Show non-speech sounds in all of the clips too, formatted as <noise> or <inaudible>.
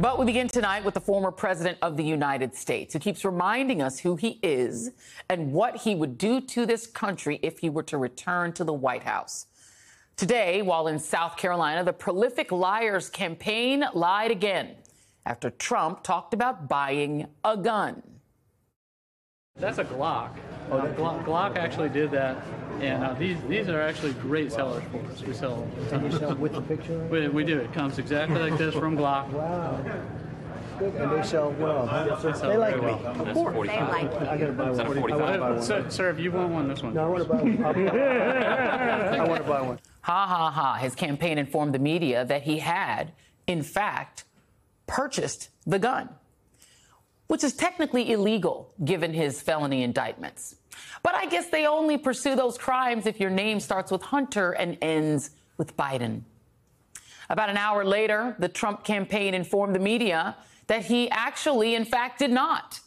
But we begin tonight with the former president of the United States, who keeps reminding us who he is and what he would do to this country if he were to return to the White House. Today, while in South Carolina, the prolific liars campaign lied again after Trump talked about buying a gun. That's a Glock. Oh, uh, Glock, Glock actually did that and uh, these these are actually great sellers for us. We sell. And you sell with the picture? <laughs> We, we do. It comes exactly like this from Glock. Wow. Good. And they sell well. They, sell they like me. well. Of course. 45. They like I gotta buy one. I want to buy one. Sir, sir, if you want one, this one. No, I want to buy one. <laughs> I want to buy one. Ha ha ha. His campaign informed the media that he had, in fact, purchased the gun, which is technically illegal given his felony indictments. But I guess they only pursue those crimes if your name starts with Hunter and ends with Biden. About an hour later, the Trump campaign informed the media that he actually, in fact, did not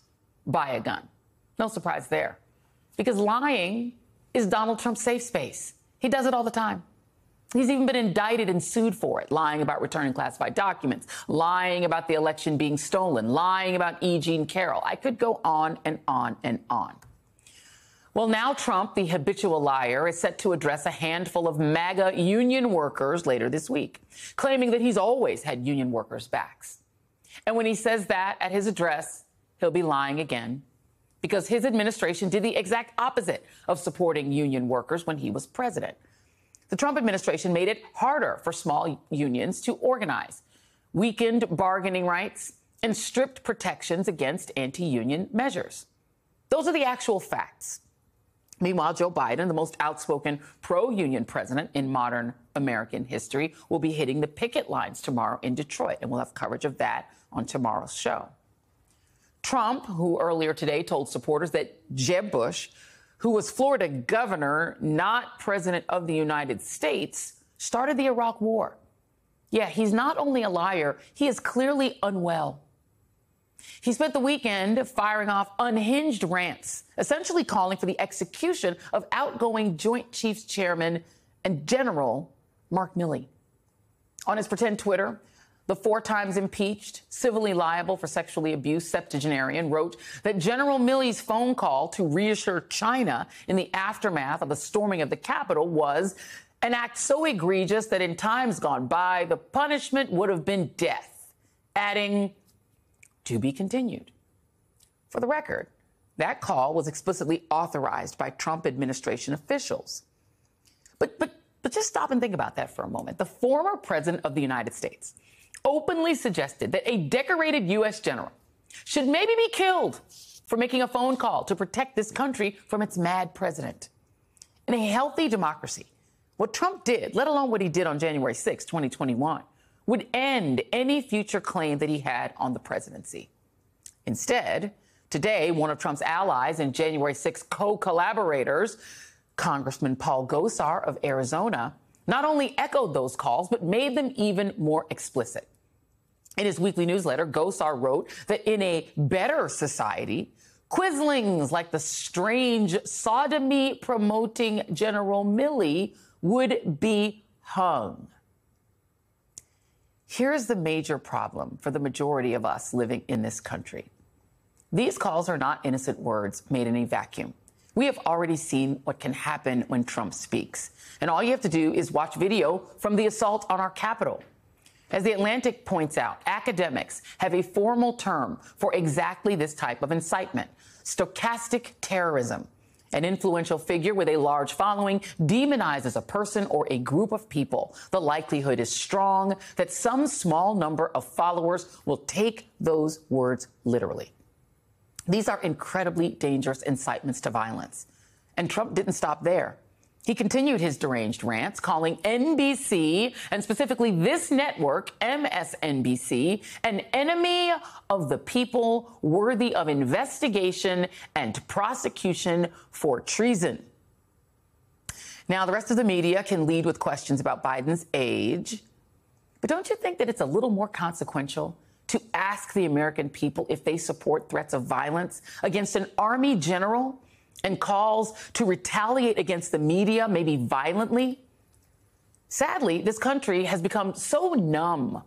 buy a gun. No surprise there. Because lying is Donald Trump's safe space. He does it all the time. He's even been indicted and sued for it, lying about returning classified documents, lying about the election being stolen, lying about E. Jean Carroll. I could go on and on and on. Well, now Trump, the habitual liar, is set to address a handful of MAGA union workers later this week, claiming that he's always had union workers' backs. And when he says that at his address, he'll be lying again because his administration did the exact opposite of supporting union workers when he was president. The Trump administration made it harder for small unions to organize, weakened bargaining rights, and stripped protections against anti union measures. Those are the actual facts. Meanwhile, Joe Biden, the most outspoken pro union president in modern American history, will be hitting the picket lines tomorrow in Detroit, and we'll have coverage of that on tomorrow's show. Trump, who earlier today told supporters that Jeb Bush, who was Florida governor, not president of the United States, started the Iraq War. Yeah, he's not only a liar, he is clearly unwell. He spent the weekend firing off unhinged rants, essentially calling for the execution of outgoing Joint Chiefs Chairman and General Mark Milley. On his pretend Twitter, the four times impeached, civilly liable for sexually abused septuagenarian wrote that General Milley's phone call to reassure China in the aftermath of the storming of the Capitol was an act so egregious that in times gone by, the punishment would have been death, adding, to be continued. For the record, that call was explicitly authorized by Trump administration officials. But, but, but just stop and think about that for a moment. The former president of the United States openly suggested that a decorated U.S. general should maybe be killed for making a phone call to protect this country from its mad president. In a healthy democracy, what Trump did, let alone what he did on January 6, 2021, would end any future claim that he had on the presidency. Instead, today, one of Trump's allies and January 6 co collaborators, Congressman Paul Gosar of Arizona, not only echoed those calls, but made them even more explicit. In his weekly newsletter, Gosar wrote that in a better society, Quislings like the strange sodomy promoting General Milley would be hung. Here's the major problem for the majority of us living in this country. These calls are not innocent words made in a vacuum. We have already seen what can happen when Trump speaks. And all you have to do is watch video from the assault on our Capitol. As The Atlantic points out, academics have a formal term for exactly this type of incitement stochastic terrorism. An influential figure with a large following demonizes a person or a group of people. The likelihood is strong that some small number of followers will take those words literally. These are incredibly dangerous incitements to violence. And Trump didn't stop there. He continued his deranged rants, calling NBC, and specifically this network, MSNBC, an enemy of the people worthy of investigation and prosecution for treason. Now, the rest of the media can lead with questions about Biden's age, but don't you think that it's a little more consequential to ask the American people if they support threats of violence against an Army general? and calls to retaliate against the media, maybe violently. Sadly, this country has become so numb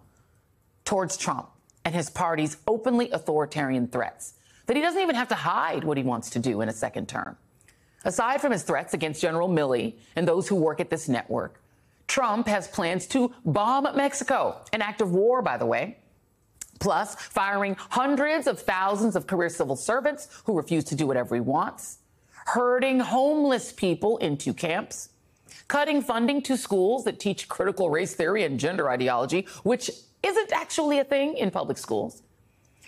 towards Trump and his party's openly authoritarian threats that he doesn't even have to hide what he wants to do in a second term. Aside from his threats against General Milley and those who work at this network, Trump has plans to bomb Mexico, an act of war, by the way. Plus, firing hundreds of thousands of career civil servants who refuse to do whatever he wants, herding homeless people into camps, cutting funding to schools that teach critical race theory and gender ideology, which isn't actually a thing in public schools.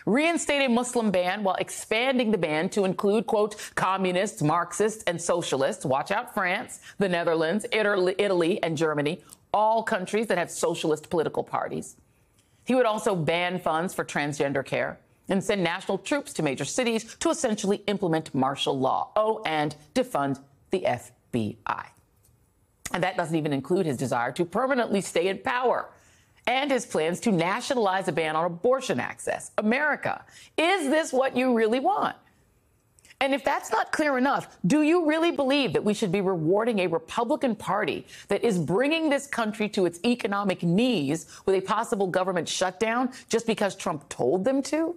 Reinstate a Muslim ban while expanding the ban to include, quote, communists, Marxists, and socialists. Watch out, France, the Netherlands, Italy, and Germany, all countries that have socialist political parties. He would also ban funds for transgender care and send national troops to major cities to essentially implement martial law. Oh, and defund the FBI. And that doesn't even include his desire to permanently stay in power and his plans to nationalize a ban on abortion access. America, is this what you really want? And if that's not clear enough, do you really believe that we should be rewarding a Republican Party that is bringing this country to its economic knees with a possible government shutdown just because Trump told them to?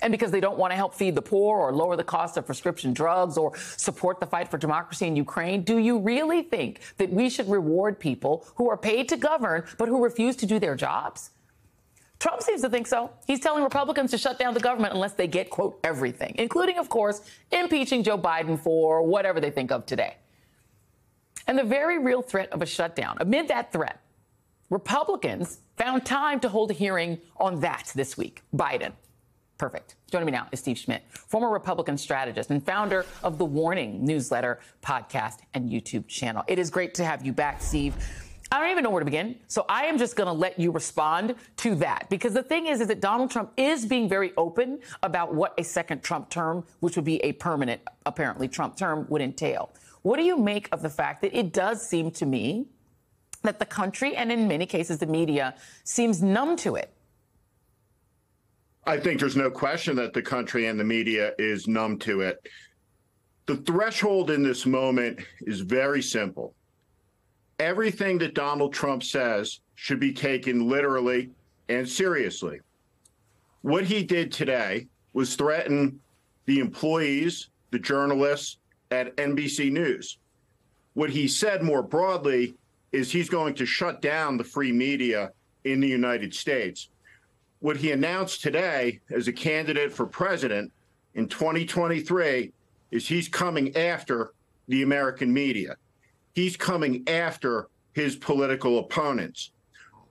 And because they don't want to help feed the poor or lower the cost of prescription drugs or support the fight for democracy in Ukraine, do you really think that we should reward people who are paid to govern but who refuse to do their jobs? Trump seems to think so. He's telling Republicans to shut down the government unless they get, quote, everything, including, of course, impeaching Joe Biden for whatever they think of today. And the very real threat of a shutdown, amid that threat, Republicans found time to hold a hearing on that this week. Biden. Perfect. Joining me now is Steve Schmidt, former Republican strategist and founder of the Warning newsletter, podcast, and YouTube channel. It is great to have you back, Steve. I don't even know where to begin. So I am just going to let you respond to that. Because the thing is, is that Donald Trump is being very open about what a second Trump term, which would be a permanent, apparently, Trump term, would entail. What do you make of the fact that it does seem to me that the country, and in many cases the media, seems numb to it? I think there's no question that the country and the media is numb to it. The threshold in this moment is very simple. Everything that Donald Trump says should be taken literally and seriously. What he did today was threaten the employees, the journalists at NBC News. What he said more broadly is he's going to shut down the free media in the United States what he announced today as a candidate for president in 2023 is he's coming after the American media. He's coming after his political opponents.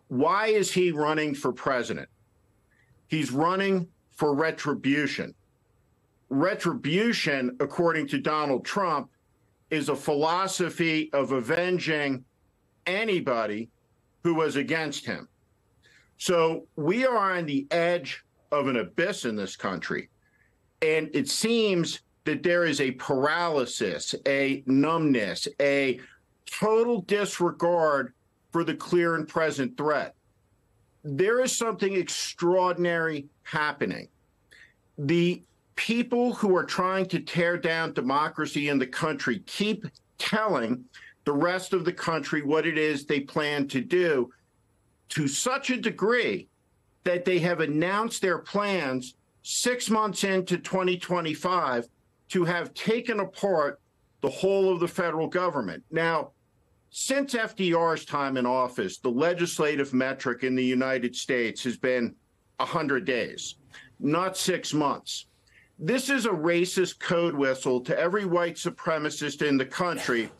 Why is he running for president? He's running for retribution. Retribution, according to Donald Trump, is a philosophy of avenging anybody who was against him. So we are on the edge of an abyss in this country. And it seems that there is a paralysis, a numbness, a total disregard for the clear and present threat. There is something extraordinary happening. The people who are trying to tear down democracy in the country keep telling the rest of the country what it is they plan to do to such a degree that they have announced their plans six months into 2025 to have taken apart the whole of the federal government. Now, since FDR's time in office, the legislative metric in the United States has been 100 days, not six months. This is a racist code whistle to every white supremacist in the country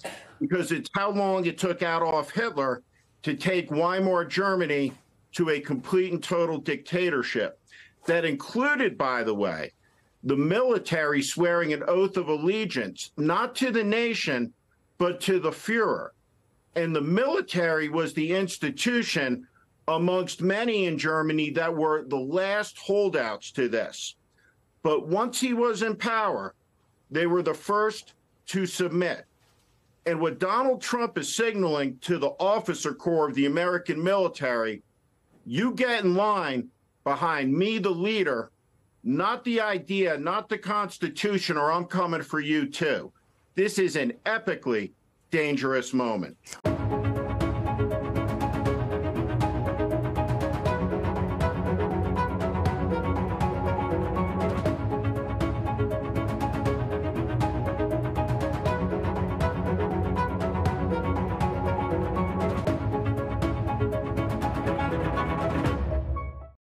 because it's how long it took Adolf Hitler to take Weimar Germany to a complete and total dictatorship. That included, by the way, the military swearing an oath of allegiance, not to the nation, but to the Fuhrer. And the military was the institution amongst many in Germany that were the last holdouts to this. But once he was in power, they were the first to submit. And what Donald Trump is signaling to the officer corps of the American military, you get in line behind me, the leader, not the idea, not the Constitution, or I'm coming for you too. This is an epically dangerous moment.